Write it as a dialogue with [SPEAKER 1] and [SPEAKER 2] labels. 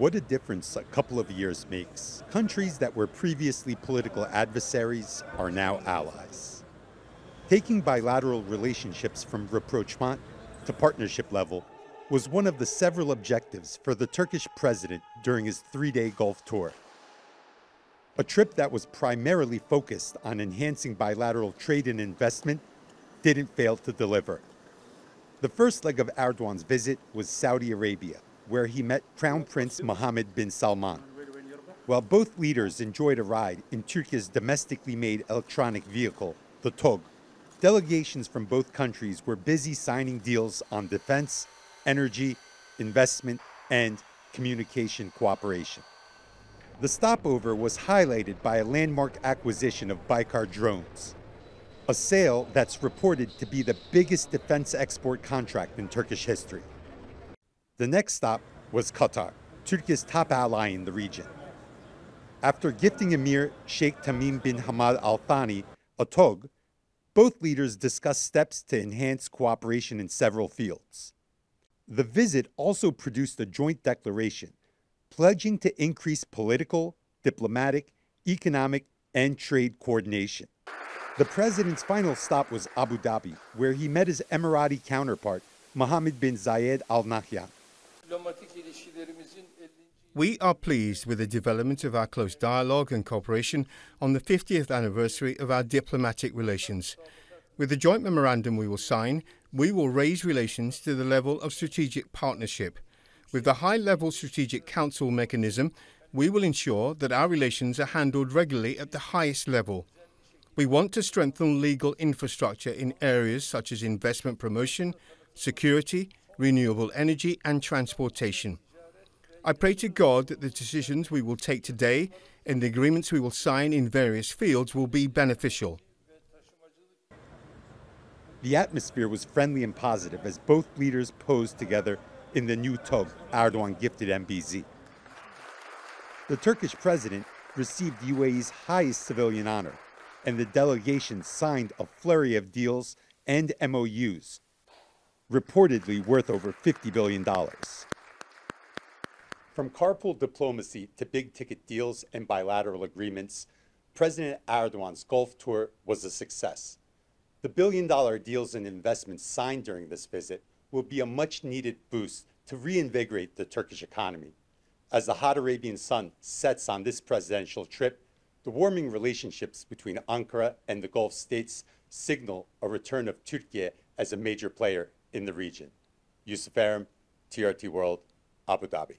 [SPEAKER 1] What a difference a couple of years makes. Countries that were previously political adversaries are now allies. Taking bilateral relationships from rapprochement to partnership level was one of the several objectives for the Turkish president during his three day Gulf tour. A trip that was primarily focused on enhancing bilateral trade and investment didn't fail to deliver. The first leg of Erdogan's visit was Saudi Arabia where he met Crown Prince Mohammed bin Salman. While both leaders enjoyed a ride in Turkey's domestically made electronic vehicle, the Togg, delegations from both countries were busy signing deals on defense, energy, investment, and communication cooperation. The stopover was highlighted by a landmark acquisition of Baykar drones, a sale that's reported to be the biggest defense export contract in Turkish history. The next stop was Qatar, Turkey's top ally in the region. After gifting Emir Sheikh Tamim bin Hamad Al Thani a Togg, both leaders discussed steps to enhance cooperation in several fields. The visit also produced a joint declaration pledging to increase political, diplomatic, economic, and trade coordination. The president's final stop was Abu Dhabi, where he met his Emirati counterpart, Mohammed bin Zayed Al Nahyan.
[SPEAKER 2] We are pleased with the development of our close dialogue and cooperation on the 50th anniversary of our diplomatic relations. With the joint memorandum we will sign, we will raise relations to the level of strategic partnership. With the high level strategic council mechanism, we will ensure that our relations are handled regularly at the highest level. We want to strengthen legal infrastructure in areas such as investment promotion, security, renewable energy, and transportation. I pray to God that the decisions we will take today and the agreements we will sign in various fields will be beneficial.
[SPEAKER 1] The atmosphere was friendly and positive as both leaders posed together in the new Togg Erdogan gifted MBZ. The Turkish president received UAE's highest civilian honor, and the delegation signed a flurry of deals and MOUs reportedly worth over $50 billion. From carpool diplomacy to big ticket deals and bilateral agreements, President Erdogan's Gulf tour was a success. The billion dollar deals and investments signed during this visit will be a much needed boost to reinvigorate the Turkish economy. As the hot Arabian sun sets on this presidential trip, the warming relationships between Ankara and the Gulf states signal a return of Turkey as a major player in the region. Yusuf Erim, TRT World, Abu Dhabi.